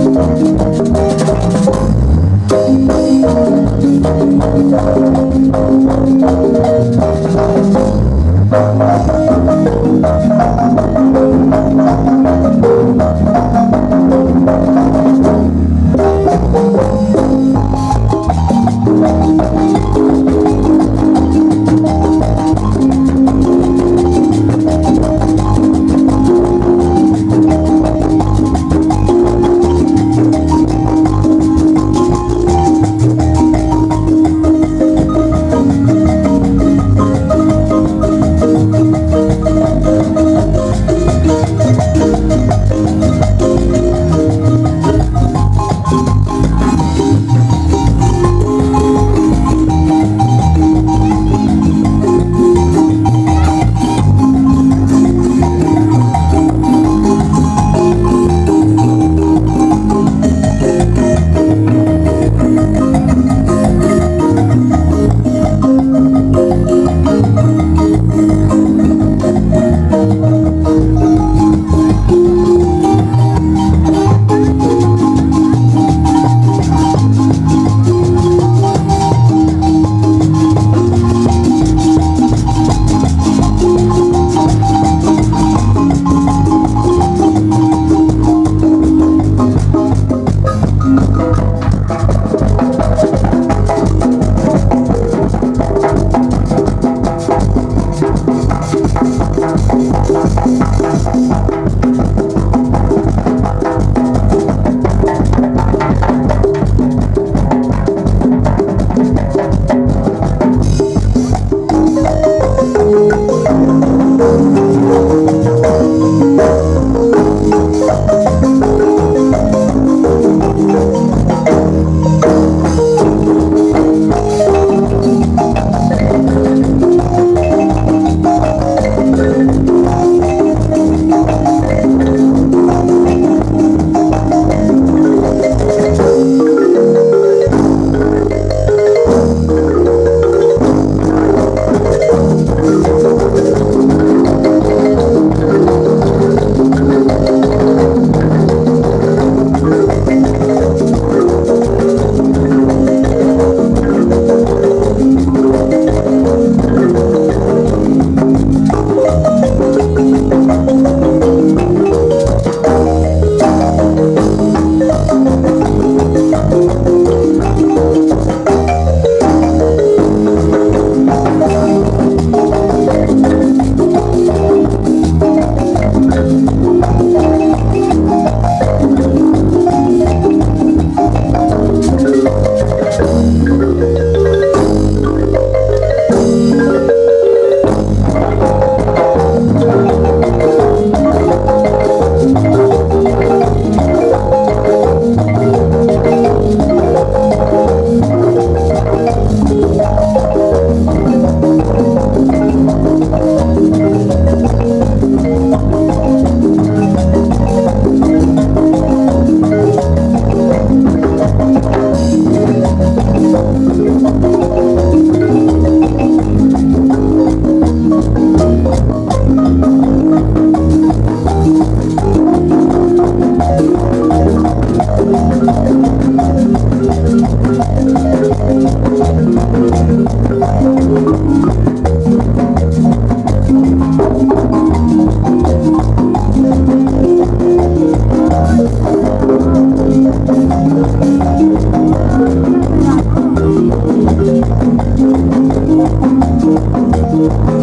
Música you.